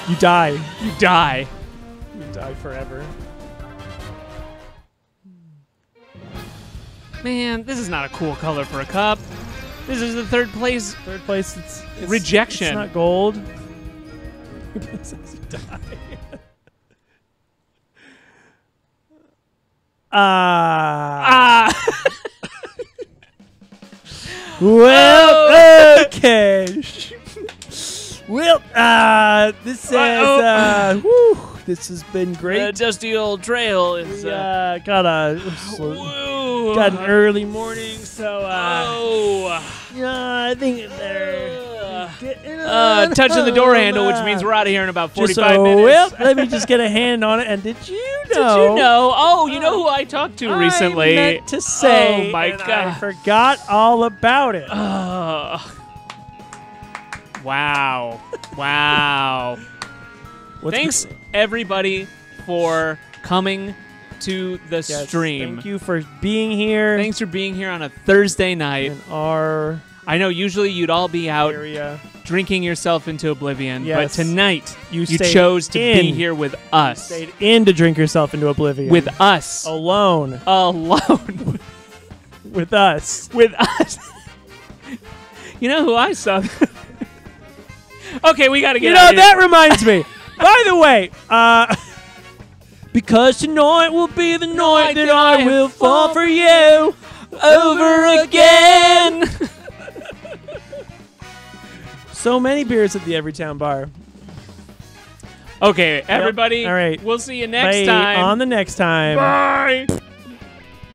You die. You die. You die forever. Man, this is not a cool color for a cup. This is the third place. Third place, it's, it's Rejection. It's not gold. You die. Ah. Ah! Well, okay. well, uh, this says, Uh-oh. uh, whew, this has been great. dusty old trail is. We, uh, got a woo. got an early morning, so uh, Oh. yeah, I think they're Uh, touching the door handle, which uh, means we're out of here in about 45 so, minutes. Well, let me just get a hand on it. And did you know? Did you know? Oh, you know who I talked to recently? I meant to say. Oh my and I forgot all about it. Ugh. wow. Wow. Thanks everybody for coming to the Yes, stream. Thank you for being here Thanks for being here on a Thursday night. in our I know usually you'd all be out area. drinking yourself into oblivion, Yes. but tonight You, you stayed chose to be in. here with us. Stayed in to drink yourself into oblivion. With us. alone Alone. with us. with us. you know who I saw? okay, we got to get You out know of that reminds me. By the way, uh, because tonight will be the night that I will fall for you over again. So many beers at the Everytown Bar. Okay, everybody. All right. We'll see you next Bye. time. On the next time. Bye.